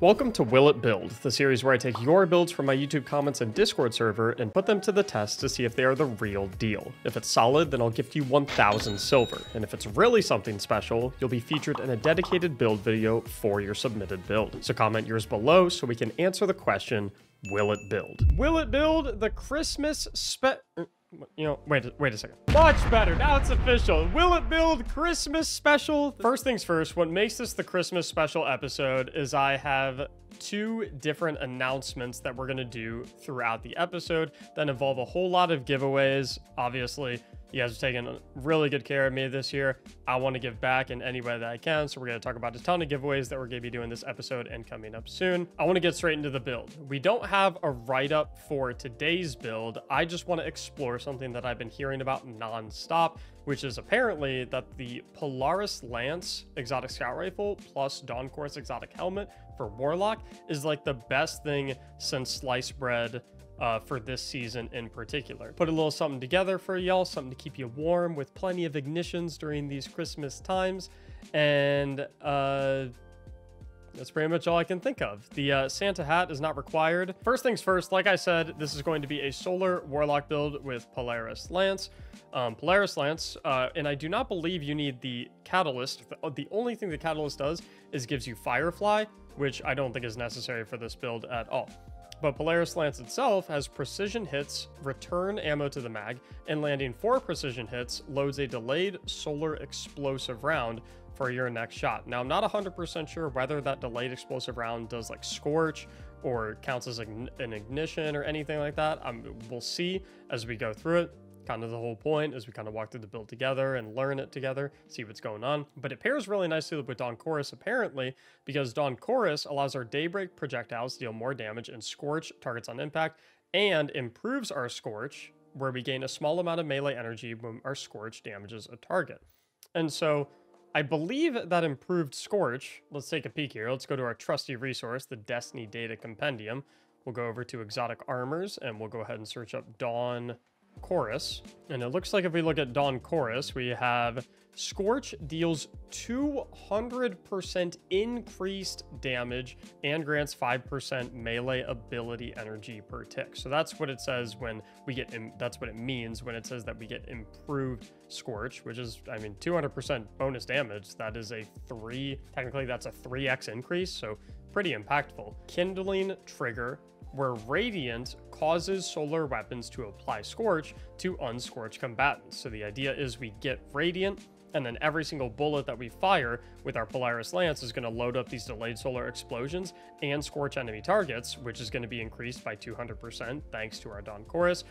Welcome to Will It Build, the series where I take your builds from my YouTube comments and Discord server and put them to the test to see if they are the real deal. If it's solid, then I'll gift you 1000 silver, and if it's really something special, you'll be featured in a dedicated build video for your submitted build. So comment yours below so we can answer the question, will it build? Will it build the Christmas spe- you know, wait, wait a second. Much better. Now it's official. Will it build Christmas special? First things first, what makes this the Christmas special episode is I have two different announcements that we're going to do throughout the episode that involve a whole lot of giveaways. Obviously, you guys have taken really good care of me this year. I want to give back in any way that I can. So we're going to talk about a ton of giveaways that we're going to be doing this episode and coming up soon. I want to get straight into the build. We don't have a write-up for today's build. I just want to explore something that I've been hearing about nonstop, which is apparently that the Polaris Lance exotic scout rifle plus Dawn Chorus exotic helmet for Warlock is like the best thing since sliced bread uh, for this season in particular. Put a little something together for y'all, something to keep you warm with plenty of ignitions during these Christmas times. And uh, that's pretty much all I can think of. The uh, Santa hat is not required. First things first, like I said, this is going to be a solar warlock build with Polaris Lance. Um, Polaris Lance, uh, and I do not believe you need the catalyst. The, the only thing the catalyst does is gives you Firefly, which I don't think is necessary for this build at all. But Polaris Lance itself has precision hits, return ammo to the mag, and landing four precision hits loads a delayed solar explosive round for your next shot. Now, I'm not 100% sure whether that delayed explosive round does like Scorch or counts as an ignition or anything like that. Um, we'll see as we go through it kind of the whole point as we kind of walk through the build together and learn it together, see what's going on. But it pairs really nicely with Dawn Chorus, apparently, because Dawn Chorus allows our Daybreak projectiles to deal more damage and scorch targets on impact, and improves our Scorch, where we gain a small amount of melee energy when our Scorch damages a target. And so I believe that improved Scorch, let's take a peek here. Let's go to our trusty resource, the Destiny Data Compendium. We'll go over to Exotic Armors, and we'll go ahead and search up Dawn Chorus. And it looks like if we look at Dawn Chorus, we have Scorch deals 200% increased damage and grants 5% melee ability energy per tick. So that's what it says when we get, in, that's what it means when it says that we get improved Scorch, which is, I mean, 200% bonus damage. That is a three, technically that's a 3x increase. So pretty impactful. Kindling Trigger where Radiant causes solar weapons to apply Scorch to unscorched combatants. So the idea is we get Radiant, and then every single bullet that we fire with our Polaris Lance is going to load up these delayed solar explosions and scorch enemy targets, which is going to be increased by 200% thanks to our Dawn Chorus.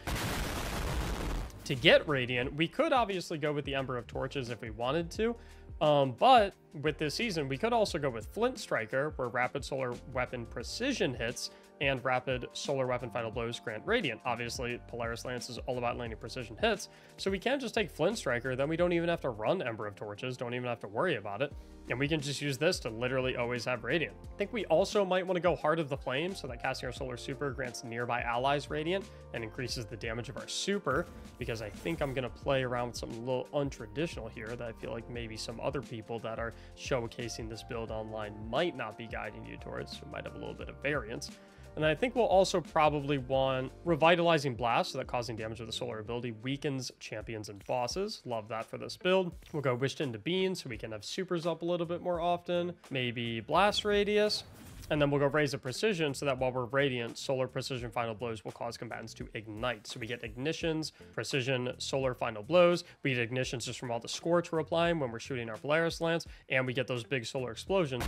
To get Radiant, we could obviously go with the Ember of Torches if we wanted to, um, but with this season, we could also go with Flint Striker, where Rapid Solar Weapon Precision hits and rapid solar weapon final blows grant radiant. Obviously, Polaris Lance is all about landing precision hits, so we can't just take Flint Striker, then we don't even have to run Ember of Torches, don't even have to worry about it, and we can just use this to literally always have radiant. I think we also might want to go Heart of the Flame, so that casting our solar super grants nearby allies radiant and increases the damage of our super, because I think I'm going to play around with something a little untraditional here that I feel like maybe some other people that are showcasing this build online might not be guiding you towards, so might have a little bit of variance. And I think we'll also probably want Revitalizing Blast, so that causing damage with the solar ability weakens champions and bosses. Love that for this build. We'll go Wished into Being, so we can have supers up a little bit more often. Maybe Blast Radius. And then we'll go raise the precision so that while we're radiant, solar precision final blows will cause combatants to ignite. So we get ignitions, precision, solar final blows. We get ignitions just from all the scorch we're applying when we're shooting our Polaris Lance, and we get those big solar explosions.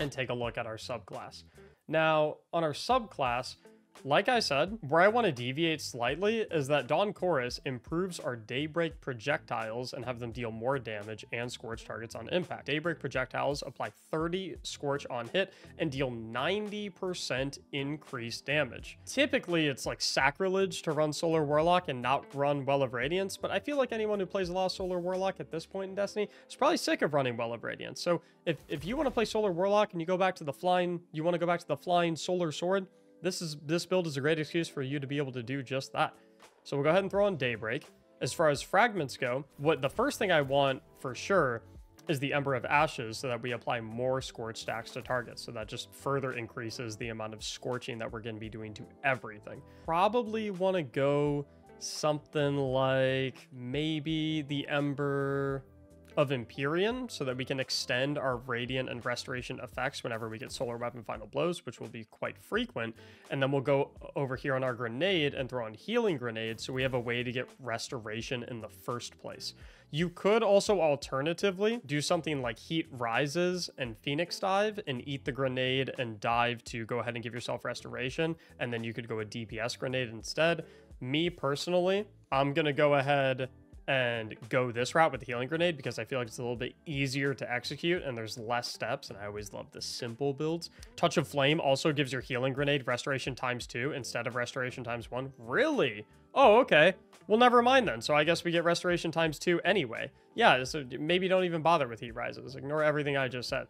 And take a look at our subclass. Now, on our subclass, like I said, where I want to deviate slightly is that Dawn Chorus improves our Daybreak projectiles and have them deal more damage and Scorch targets on impact. Daybreak projectiles apply 30 Scorch on hit and deal 90% increased damage. Typically, it's like sacrilege to run Solar Warlock and not run Well of Radiance, but I feel like anyone who plays a lot of Solar Warlock at this point in Destiny is probably sick of running Well of Radiance. So if, if you want to play Solar Warlock and you go back to the flying, you want to go back to the flying Solar Sword, this is this build is a great excuse for you to be able to do just that. So we'll go ahead and throw on Daybreak. As far as fragments go, what the first thing I want for sure is the Ember of Ashes so that we apply more Scorch stacks to targets. So that just further increases the amount of scorching that we're going to be doing to everything. Probably want to go something like maybe the Ember of Empyrean so that we can extend our Radiant and Restoration effects whenever we get Solar Weapon Final Blows, which will be quite frequent. And then we'll go over here on our Grenade and throw on Healing Grenade so we have a way to get Restoration in the first place. You could also alternatively do something like Heat Rises and Phoenix Dive and eat the Grenade and dive to go ahead and give yourself Restoration, and then you could go a DPS Grenade instead. Me personally, I'm going to go ahead and go this route with the healing grenade because I feel like it's a little bit easier to execute and there's less steps and I always love the simple builds. Touch of Flame also gives your healing grenade restoration times two instead of restoration times one. Really? Oh, okay. Well, never mind then. So I guess we get restoration times two anyway. Yeah, so maybe don't even bother with heat rises. Ignore everything I just said.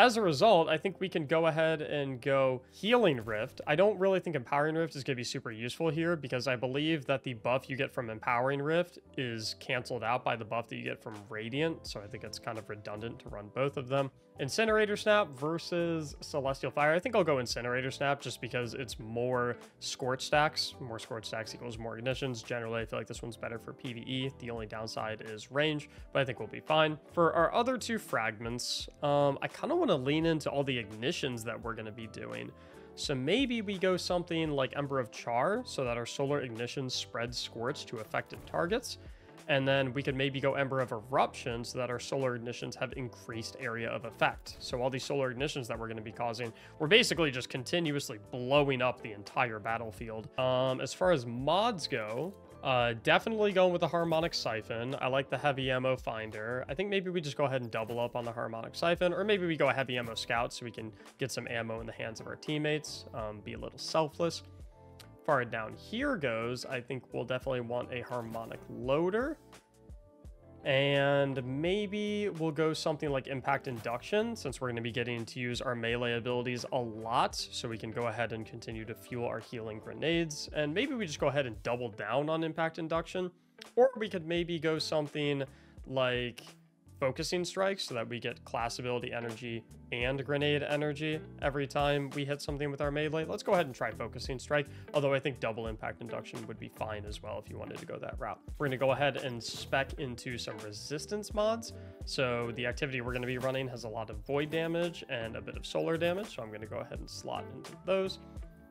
As a result, I think we can go ahead and go Healing Rift. I don't really think Empowering Rift is going to be super useful here because I believe that the buff you get from Empowering Rift is canceled out by the buff that you get from Radiant, so I think it's kind of redundant to run both of them. Incinerator Snap versus Celestial Fire. I think I'll go Incinerator Snap just because it's more Scorch stacks. More Scorch stacks equals more ignitions. Generally, I feel like this one's better for PvE. The only downside is range, but I think we'll be fine. For our other two fragments, um, I kind of want to lean into all the ignitions that we're going to be doing. So maybe we go something like Ember of Char so that our solar ignition spreads Scorch to affected targets. And then we could maybe go Ember of Eruption so that our solar ignitions have increased area of effect. So all these solar ignitions that we're going to be causing, we're basically just continuously blowing up the entire battlefield. Um, as far as mods go, uh, definitely going with the Harmonic Siphon. I like the Heavy Ammo Finder. I think maybe we just go ahead and double up on the Harmonic Siphon, or maybe we go a Heavy Ammo Scout so we can get some ammo in the hands of our teammates, um, be a little selfless. Far down here goes, I think we'll definitely want a Harmonic Loader. And maybe we'll go something like Impact Induction, since we're going to be getting to use our melee abilities a lot, so we can go ahead and continue to fuel our healing grenades. And maybe we just go ahead and double down on Impact Induction. Or we could maybe go something like focusing strikes so that we get class ability energy and grenade energy every time we hit something with our melee. Let's go ahead and try focusing strike, although I think double impact induction would be fine as well if you wanted to go that route. We're going to go ahead and spec into some resistance mods. So the activity we're going to be running has a lot of void damage and a bit of solar damage, so I'm going to go ahead and slot into those.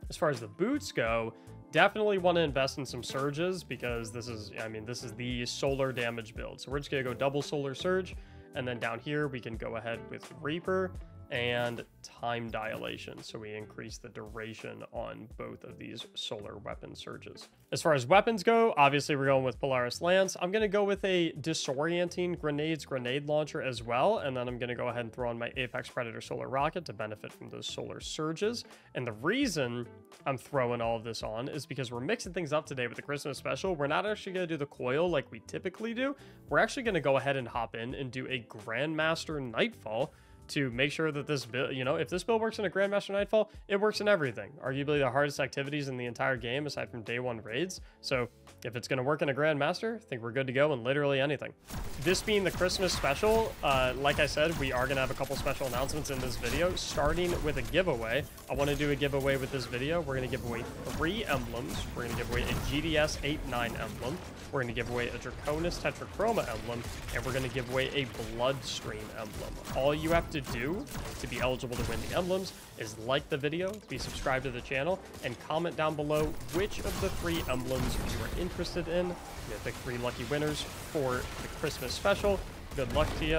As far as the boots go, definitely want to invest in some surges because this is, I mean, this is the solar damage build. So we're just going to go double solar surge. And then down here, we can go ahead with Reaper and time dilation. So we increase the duration on both of these solar weapon surges. As far as weapons go, obviously we're going with Polaris Lance. I'm going to go with a disorienting grenades grenade launcher as well. And then I'm going to go ahead and throw on my Apex Predator solar rocket to benefit from those solar surges. And the reason I'm throwing all of this on is because we're mixing things up today with the Christmas special. We're not actually going to do the coil like we typically do. We're actually going to go ahead and hop in and do a Grandmaster Nightfall to make sure that this build, you know, if this build works in a Grandmaster Nightfall, it works in everything. Arguably the hardest activities in the entire game aside from day one raids. So if it's going to work in a Grandmaster, I think we're good to go in literally anything. This being the Christmas special, uh, like I said, we are going to have a couple special announcements in this video, starting with a giveaway. I want to do a giveaway with this video. We're going to give away three emblems. We're going to give away a GDS 89 emblem. We're going to give away a Draconis Tetrachroma emblem, and we're going to give away a Bloodstream emblem. All you have to do to be eligible to win the emblems is like the video, be subscribed to the channel, and comment down below which of the three emblems you are interested in. Have pick three lucky winners for the Christmas special. Good luck to you.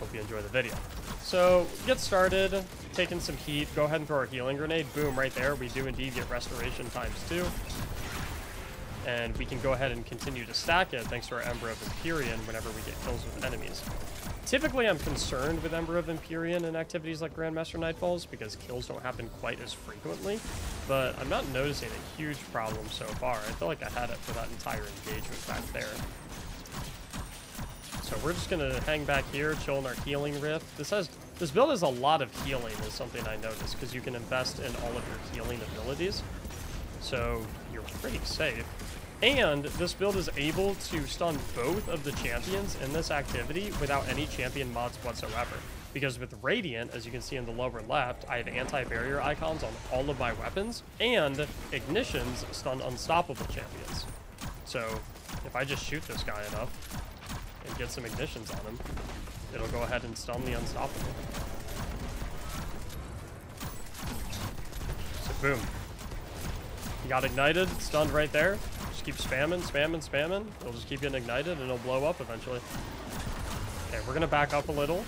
Hope you enjoy the video. So, get started, taking some heat, go ahead and throw our healing grenade. Boom, right there. We do indeed get restoration times two and we can go ahead and continue to stack it thanks to our Ember of Empyrean whenever we get kills with enemies. Typically, I'm concerned with Ember of Empyrean in activities like Grandmaster Nightfalls because kills don't happen quite as frequently, but I'm not noticing a huge problem so far. I feel like I had it for that entire engagement back there. So we're just going to hang back here, chill in our Healing Rift. This has this build has a lot of healing is something I noticed because you can invest in all of your healing abilities. So you're pretty safe. And this build is able to stun both of the champions in this activity without any champion mods whatsoever. Because with Radiant, as you can see in the lower left, I have anti-barrier icons on all of my weapons, and Ignitions stun unstoppable champions. So if I just shoot this guy enough and get some Ignitions on him, it'll go ahead and stun the unstoppable. So boom. He got ignited, stunned right there. Just keep spamming, spamming, spamming. It'll just keep getting ignited and it'll blow up eventually. Okay, we're gonna back up a little.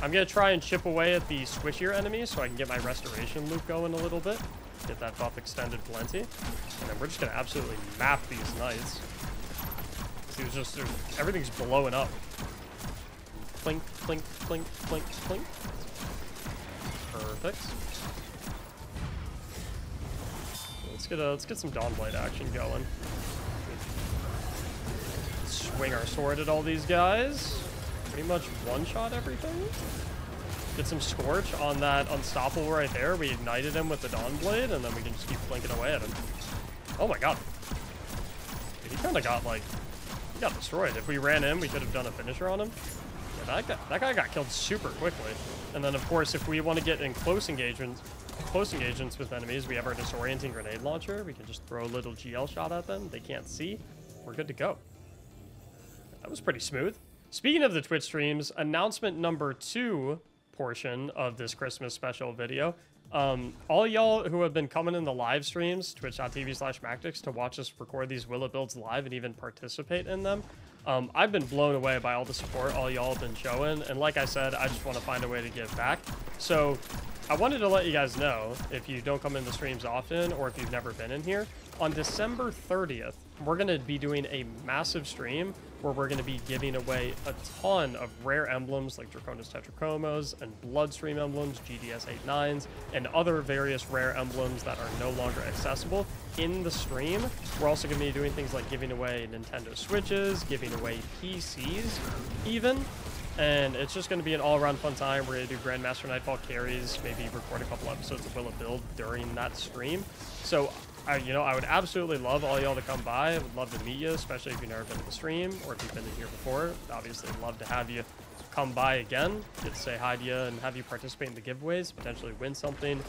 I'm gonna try and chip away at the squishier enemies so I can get my restoration loop going a little bit. Get that buff extended plenty. And then we're just gonna absolutely map these knights. See, it's just, everything's blowing up. Clink, clink, clink, clink, clink. Perfect. Let's get a, let's get some Dawnblade action going. Swing our sword at all these guys. Pretty much one-shot everything. Get some Scorch on that Unstoppable right there. We ignited him with the Dawnblade, and then we can just keep flanking away at him. Oh my god. Dude, he kind of got, like, he got destroyed. If we ran in, we could have done a finisher on him. Yeah, that, guy, that guy got killed super quickly. And then, of course, if we want to get in close engagements, close engagements with enemies, we have our disorienting grenade launcher. We can just throw a little GL shot at them. They can't see. We're good to go. That was pretty smooth. Speaking of the Twitch streams, announcement number two portion of this Christmas special video. Um, all y'all who have been coming in the live streams, twitch.tv slash Mactics, to watch us record these Will It Builds live and even participate in them, um, I've been blown away by all the support all y'all have been showing. And like I said, I just want to find a way to give back. So I wanted to let you guys know, if you don't come in the streams often or if you've never been in here, on December 30th, we're going to be doing a massive stream where we're going to be giving away a ton of rare emblems like Draconis Tetrachromos and Bloodstream emblems, GDS 89s, and other various rare emblems that are no longer accessible in the stream. We're also going to be doing things like giving away Nintendo Switches, giving away PCs even, and it's just going to be an all-around fun time. We're going to do Grandmaster Nightfall carries, maybe record a couple episodes of Will It Build during that stream. So I, you know, I would absolutely love all y'all to come by. I would love to meet you, especially if you've never been to the stream or if you've been here before. Obviously, love to have you come by again, get to say hi to you and have you participate in the giveaways, potentially win something,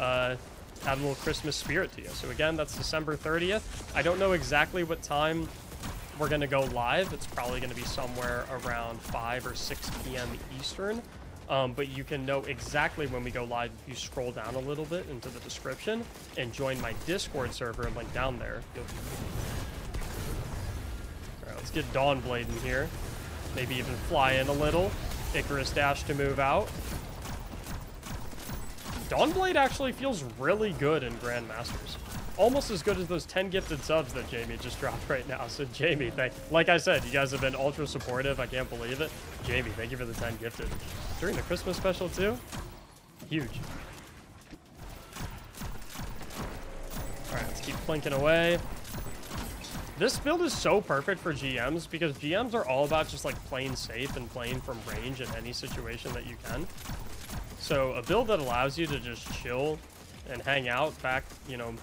uh, add a little Christmas spirit to you. So again, that's December 30th. I don't know exactly what time we're going to go live. It's probably going to be somewhere around 5 or 6 p.m. Eastern. Um, but you can know exactly when we go live if you scroll down a little bit into the description and join my Discord server and link down there. Alright, let's get Dawnblade in here. Maybe even fly in a little. Icarus Dash to move out. Dawnblade actually feels really good in Grandmasters almost as good as those 10 gifted subs that Jamie just dropped right now. So Jamie, thank like I said, you guys have been ultra supportive. I can't believe it. Jamie, thank you for the 10 gifted. During the Christmas special too? Huge. Alright, let's keep flanking away. This build is so perfect for GMs because GMs are all about just like playing safe and playing from range in any situation that you can. So a build that allows you to just chill and hang out back, you know,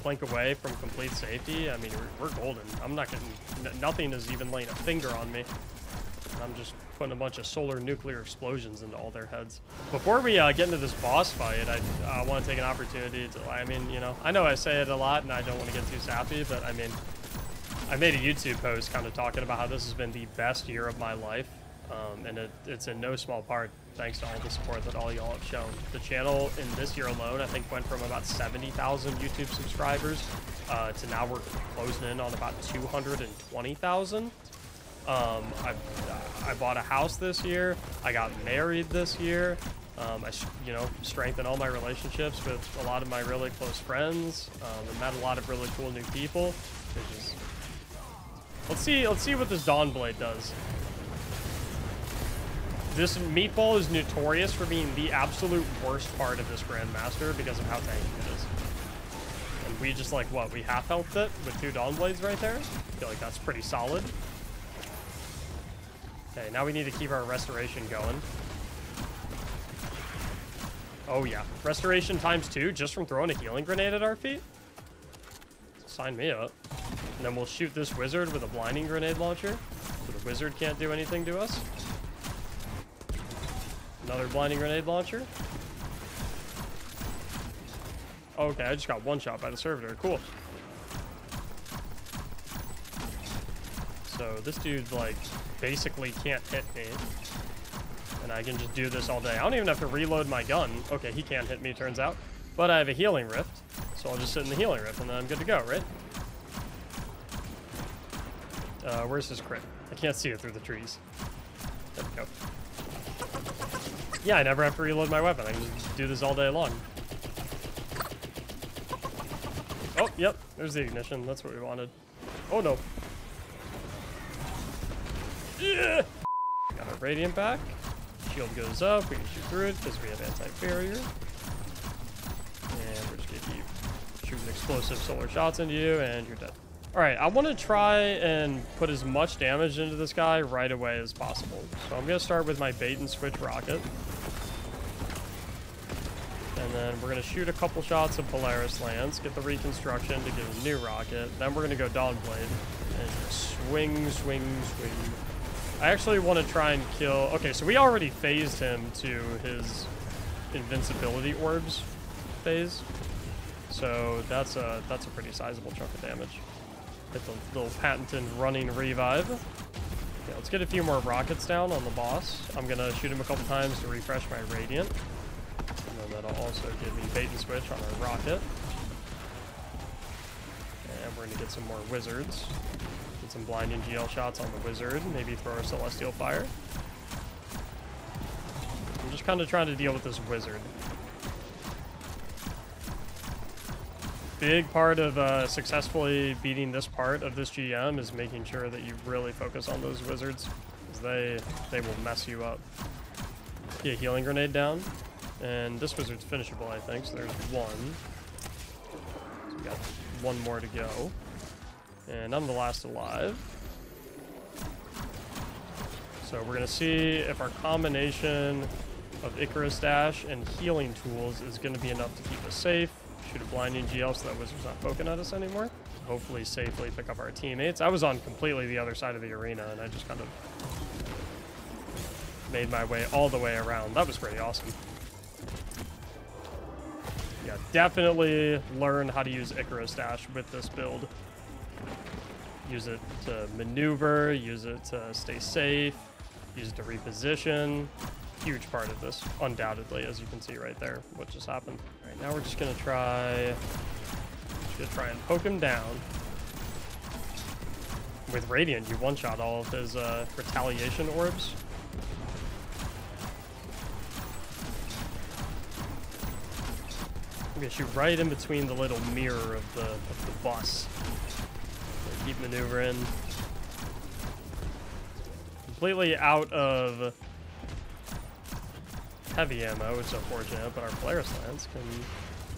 plank away from complete safety, I mean, we're, we're golden. I'm not getting, nothing is even laying a finger on me. I'm just putting a bunch of solar nuclear explosions into all their heads. Before we uh, get into this boss fight, I uh, want to take an opportunity to, I mean, you know, I know I say it a lot and I don't want to get too sappy, but I mean, I made a YouTube post kind of talking about how this has been the best year of my life. Um, and it, it's in no small part thanks to all the support that all y'all have shown. The channel in this year alone, I think, went from about 70,000 YouTube subscribers uh, to now we're closing in on about 220,000. Um, I, I bought a house this year. I got married this year. Um, I, you know, strengthened all my relationships with a lot of my really close friends. Um, I met a lot of really cool new people. Let's see. Let's see what this Dawnblade does. This meatball is notorious for being the absolute worst part of this Grandmaster because of how tanky it is. And we just like, what, we half helped it with two Dawnblades right there? I feel like that's pretty solid. Okay, now we need to keep our restoration going. Oh yeah, restoration times two just from throwing a healing grenade at our feet? Sign me up. And then we'll shoot this wizard with a blinding grenade launcher. So the wizard can't do anything to us. Another blinding grenade launcher. Okay, I just got one shot by the servitor. Cool. So this dude, like, basically can't hit me. And I can just do this all day. I don't even have to reload my gun. Okay, he can't hit me, turns out. But I have a healing rift. So I'll just sit in the healing rift and then I'm good to go, right? Uh, where's his crit? I can't see it through the trees. There we go. Yeah, I never have to reload my weapon. I can just do this all day long. Oh, yep. There's the ignition. That's what we wanted. Oh, no. Yeah. Got our radiant back. Shield goes up. We can shoot through it because we have anti-barrier. And we're just going to keep shooting explosive solar shots into you, and you're dead. All right, I want to try and put as much damage into this guy right away as possible. So I'm going to start with my bait and switch rocket. We're going to shoot a couple shots of Polaris Lance, get the reconstruction to get a new rocket. Then we're going to go Dawnblade and swing, swing, swing. I actually want to try and kill... Okay, so we already phased him to his invincibility orbs phase. So that's a, that's a pretty sizable chunk of damage. Hit the little patented running revive. Okay, let's get a few more rockets down on the boss. I'm gonna shoot him a couple times to refresh my radiant. That'll also give me bait and switch on our rocket. And we're gonna get some more wizards. Get some blinding GL shots on the wizard. Maybe throw a celestial fire. I'm just kind of trying to deal with this wizard. big part of uh, successfully beating this part of this GM is making sure that you really focus on those wizards. They, they will mess you up. Get a healing grenade down. And this wizard's finishable, I think. So there's one. So we got one more to go. And I'm the last alive. So we're going to see if our combination of Icarus Dash and healing tools is going to be enough to keep us safe shoot a blinding GL so that wizard's not poking at us anymore. Hopefully safely pick up our teammates. I was on completely the other side of the arena and I just kind of made my way all the way around. That was pretty awesome. Yeah, definitely learn how to use Icarus Dash with this build. Use it to maneuver, use it to stay safe, use it to reposition, huge part of this, undoubtedly, as you can see right there, what just happened. All right, now we're just gonna try, just gonna try and poke him down. With Radiant, you one-shot all of his uh, retaliation orbs. I'm gonna shoot right in between the little mirror of the, of the bus. Keep maneuvering. Completely out of heavy ammo, which is unfortunate, but our Polaris Lance can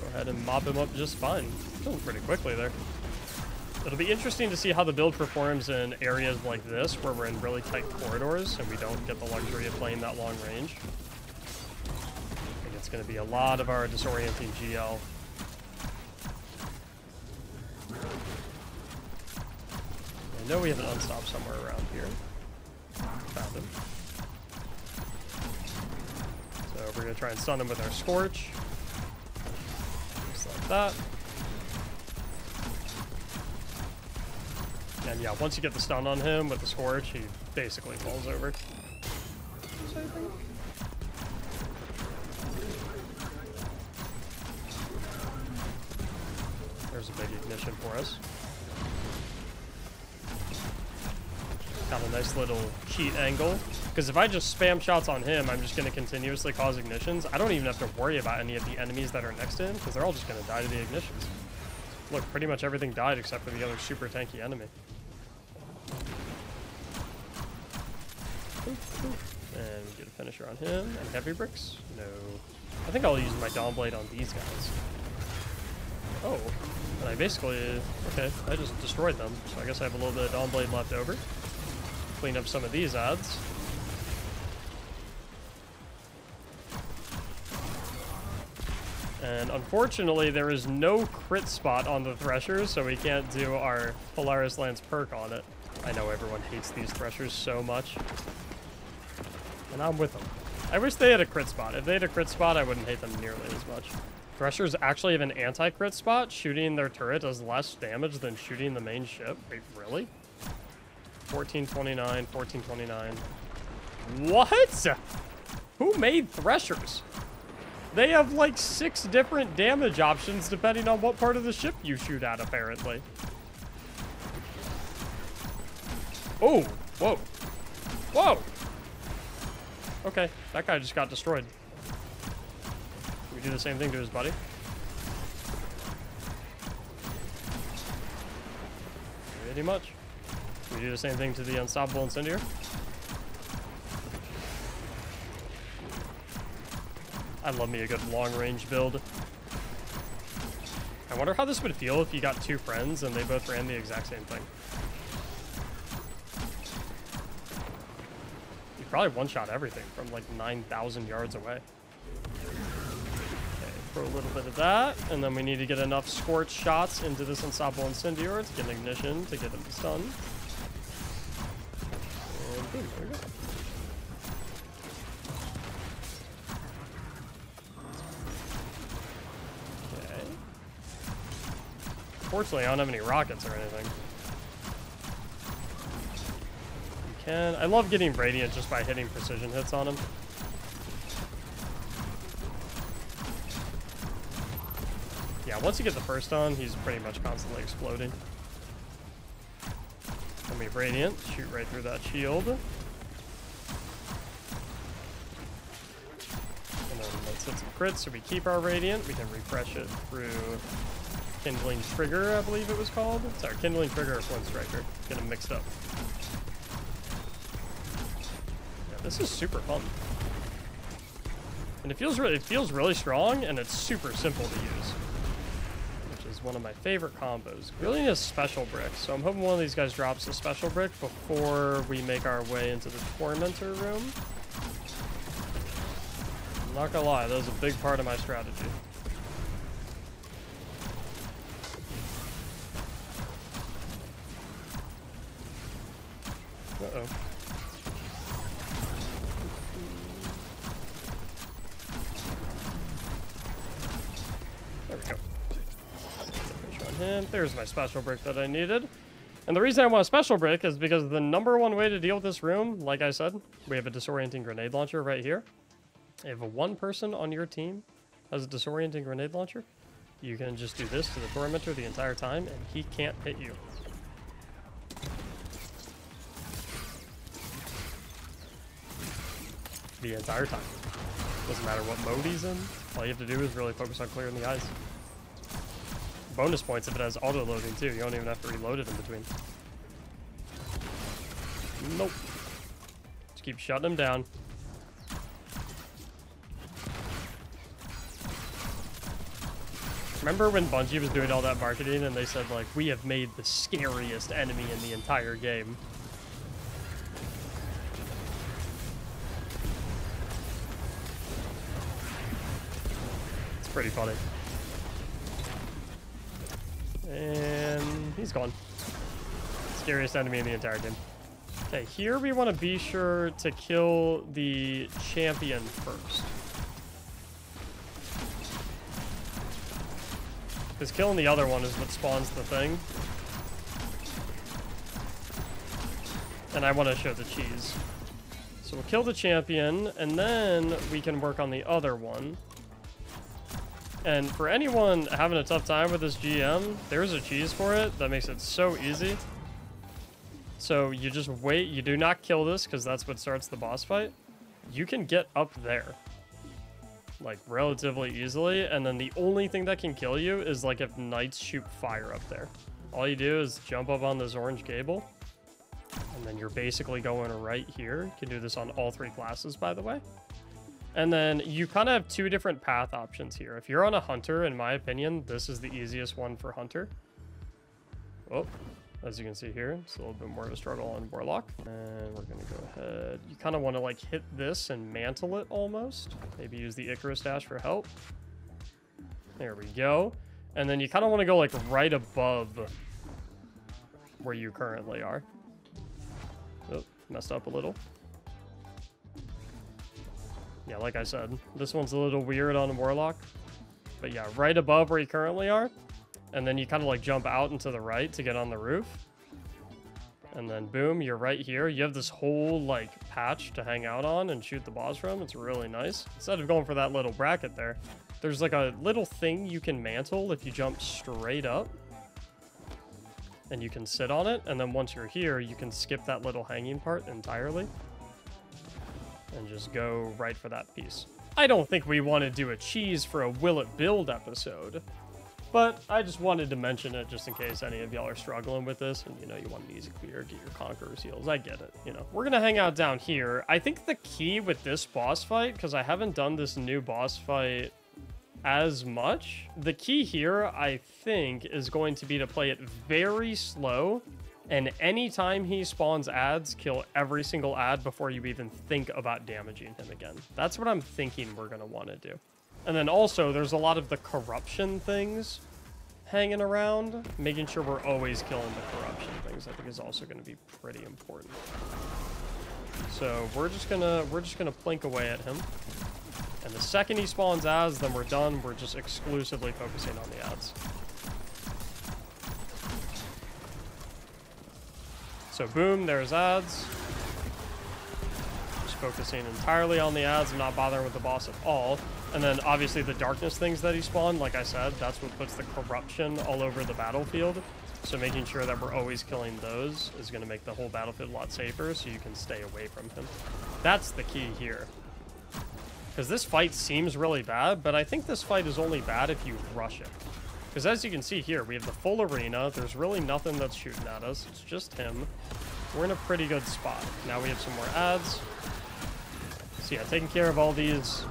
go ahead and mop him up just fine. Killing pretty quickly there. It'll be interesting to see how the build performs in areas like this, where we're in really tight corridors and we don't get the luxury of playing that long range. Going to be a lot of our disorienting GL. I know we have an unstop somewhere around here. Found him. So we're going to try and stun him with our Scorch. Just like that. And yeah, once you get the stun on him with the Scorch, he basically falls over. There's for us. Got a nice little cheat angle. Because if I just spam shots on him, I'm just going to continuously cause ignitions. I don't even have to worry about any of the enemies that are next to him, because they're all just going to die to the ignitions. Look, pretty much everything died except for the other super tanky enemy. And get a finisher on him. And heavy bricks? No. I think I'll use my Dawnblade on these guys. Oh, and I basically, okay, I just destroyed them. So I guess I have a little bit of Dawnblade left over. Clean up some of these ads. And unfortunately, there is no crit spot on the Threshers, so we can't do our Polaris Lance perk on it. I know everyone hates these Threshers so much. And I'm with them. I wish they had a crit spot. If they had a crit spot, I wouldn't hate them nearly as much. Threshers actually have an anti-crit spot. Shooting their turret does less damage than shooting the main ship. Wait, really? 1429, 1429. What? Who made Threshers? They have like six different damage options depending on what part of the ship you shoot at, apparently. Oh, whoa. Whoa! Okay, that guy just got destroyed. Do the same thing to his buddy? Pretty much. We do the same thing to the Unstoppable Incendiary? I love me a good long-range build. I wonder how this would feel if you got two friends and they both ran the exact same thing. You probably one-shot everything from like 9,000 yards away. Throw a little bit of that, and then we need to get enough scorch shots into this Unstoppable Incendiary to get an ignition to get him stunned. And boom, there we go. Okay. Fortunately, I don't have any rockets or anything. You can. I love getting Radiant just by hitting precision hits on him. Yeah, once you get the first on, he's pretty much constantly exploding. Let me Radiant, shoot right through that shield. And then let's hit some crits so we keep our Radiant. We can refresh it through Kindling Trigger, I believe it was called. Sorry, Kindling Trigger or Flint Striker. Get them mixed up. Yeah, this is super fun. And it feels really, it feels really strong, and it's super simple to use. One of my favorite combos. Really need a special brick, so I'm hoping one of these guys drops a special brick before we make our way into the Tormentor room. I'm not gonna lie, that was a big part of my strategy. There's my special brick that I needed. And the reason I want a special brick is because the number one way to deal with this room, like I said, we have a disorienting grenade launcher right here. If one person on your team has a disorienting grenade launcher, you can just do this to the Tormentor the entire time, and he can't hit you. The entire time. Doesn't matter what mode he's in. All you have to do is really focus on clearing the eyes. Bonus points if it has auto-loading too. You don't even have to reload it in between. Nope. Just keep shutting him down. Remember when Bungie was doing all that marketing and they said like, we have made the scariest enemy in the entire game? It's pretty funny. And he's gone. Scariest enemy in the entire game. Okay, here we want to be sure to kill the champion first. Because killing the other one is what spawns the thing. And I want to show the cheese. So we'll kill the champion, and then we can work on the other one. And for anyone having a tough time with this GM, there's a cheese for it that makes it so easy. So you just wait, you do not kill this because that's what starts the boss fight. You can get up there like relatively easily and then the only thing that can kill you is like if knights shoot fire up there. All you do is jump up on this orange cable and then you're basically going right here. You can do this on all three classes by the way. And then you kind of have two different path options here. If you're on a hunter, in my opinion, this is the easiest one for hunter. Oh, as you can see here, it's a little bit more of a struggle on Warlock. And we're gonna go ahead. You kind of want to like hit this and mantle it almost. Maybe use the Icarus Dash for help. There we go. And then you kind of want to go like right above where you currently are. Oh, messed up a little. Yeah, like I said, this one's a little weird on Warlock. But yeah, right above where you currently are. And then you kind of like jump out into the right to get on the roof. And then boom, you're right here. You have this whole like patch to hang out on and shoot the boss from. It's really nice. Instead of going for that little bracket there, there's like a little thing you can mantle if you jump straight up. And you can sit on it. And then once you're here, you can skip that little hanging part entirely. And just go right for that piece. I don't think we want to do a cheese for a Will It Build episode. But I just wanted to mention it just in case any of y'all are struggling with this and, you know, you want an easy clear, get your Conqueror seals. I get it, you know. We're to hang out down here. I think the key with this boss fight, because I haven't done this new boss fight as much, the key here, I think, is going to be to play it very slow and anytime he spawns ads, kill every single ad before you even think about damaging him again. That's what I'm thinking we're going to want to do. And then also, there's a lot of the corruption things hanging around. Making sure we're always killing the corruption things, I think is also going to be pretty important. So we're just gonna we're just gonna plink away at him. And the second he spawns ads, then we're done. We're just exclusively focusing on the ads. So boom, there's ads Just focusing entirely on the ads and not bothering with the boss at all. And then obviously the darkness things that he spawned, like I said, that's what puts the corruption all over the battlefield. So making sure that we're always killing those is going to make the whole battlefield a lot safer so you can stay away from him. That's the key here. Because this fight seems really bad, but I think this fight is only bad if you rush it. Because as you can see here, we have the full arena. There's really nothing that's shooting at us. It's just him. We're in a pretty good spot. Now we have some more ads. So yeah, taking care of all these...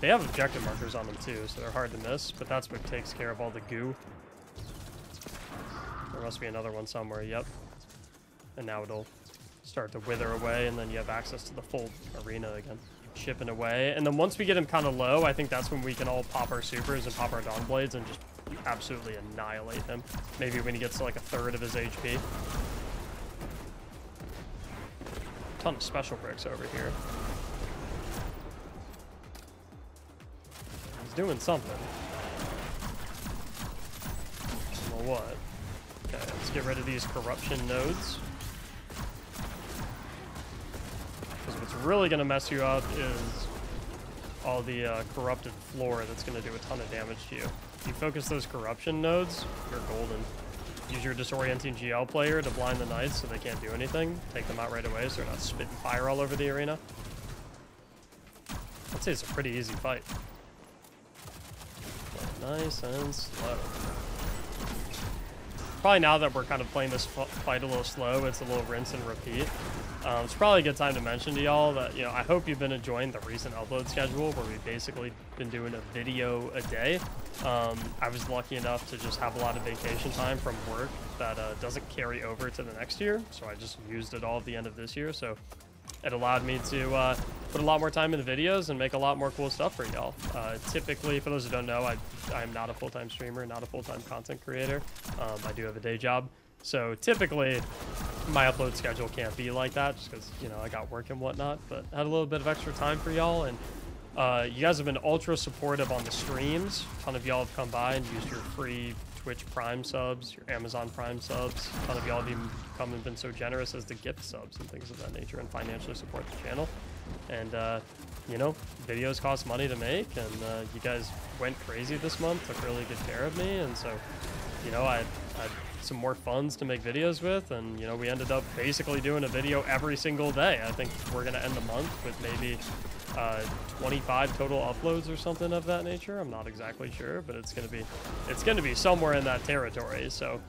They have objective markers on them too, so they're hard to miss, but that's what takes care of all the goo. There must be another one somewhere, yep. And now it'll start to wither away, and then you have access to the full arena again. Chipping away. And then once we get him kind of low, I think that's when we can all pop our supers and pop our Dawn Blades and just absolutely annihilate him. Maybe when he gets to like a third of his HP. Ton of special bricks over here. He's doing something. Well, what? Okay, let's get rid of these corruption nodes. Because what's really going to mess you up is all the uh, corrupted floor that's going to do a ton of damage to you. If you focus those corruption nodes, you're golden. Use your disorienting GL player to blind the knights so they can't do anything. Take them out right away so they're not spitting fire all over the arena. I'd say it's a pretty easy fight. Nice and slow. Probably now that we're kind of playing this fight a little slow, it's a little rinse and repeat. Um, it's probably a good time to mention to y'all that, you know, I hope you've been enjoying the recent upload schedule where we've basically been doing a video a day. Um, I was lucky enough to just have a lot of vacation time from work that uh, doesn't carry over to the next year. So I just used it all at the end of this year. So it allowed me to uh, put a lot more time in the videos and make a lot more cool stuff for y'all. Uh, typically, for those who don't know, I, I'm not a full-time streamer, not a full-time content creator. Um, I do have a day job. So typically, my upload schedule can't be like that just because, you know, I got work and whatnot. But had a little bit of extra time for y'all. And uh, you guys have been ultra supportive on the streams. A ton of y'all have come by and used your free Twitch Prime subs, your Amazon Prime subs. A ton of y'all have even come and been so generous as to gift subs and things of that nature and financially support the channel. And, uh, you know, videos cost money to make, and uh, you guys went crazy this month, took really good care of me, and so, you know, I, I some more funds to make videos with and you know we ended up basically doing a video every single day i think we're gonna end the month with maybe uh, 25 total uploads or something of that nature i'm not exactly sure but it's gonna be it's gonna be somewhere in that territory so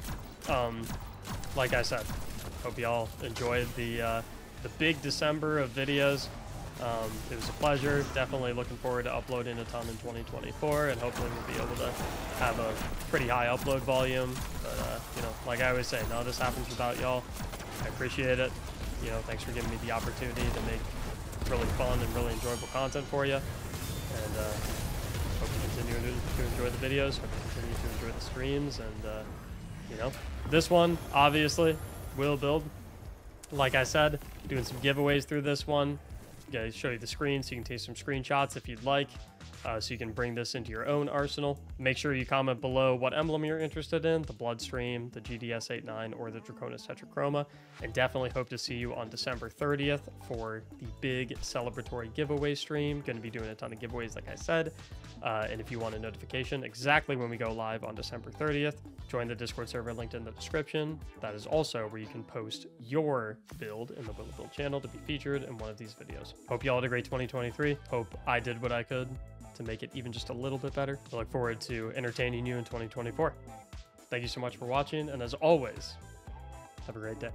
um, like i said hope y'all enjoyed the uh, the big december of videos um, it was a pleasure. Definitely looking forward to uploading a ton in 2024, and hopefully we'll be able to have a pretty high upload volume. But uh, you know, like I always say, none of this happens without y'all. I appreciate it. You know, thanks for giving me the opportunity to make really fun and really enjoyable content for you. And uh, hope you continue to, to enjoy the videos. Hope you continue to enjoy the streams. And, uh, you know, this one, obviously, will build. Like I said, doing some giveaways through this one. Gonna show you the screen so you can take some screenshots if you'd like uh, so you can bring this into your own arsenal. Make sure you comment below what emblem you're interested in, the Bloodstream, the GDS 89, or the Draconis Tetrachroma, and definitely hope to see you on December 30th for the big celebratory giveaway stream. Going to be doing a ton of giveaways, like I said. Uh, and if you want a notification exactly when we go live on December 30th, join the Discord server linked in the description. That is also where you can post your build in the Will It Build channel to be featured in one of these videos. Hope you all had a great 2023. Hope I did what I could to make it even just a little bit better. I look forward to entertaining you in 2024. Thank you so much for watching, and as always, have a great day.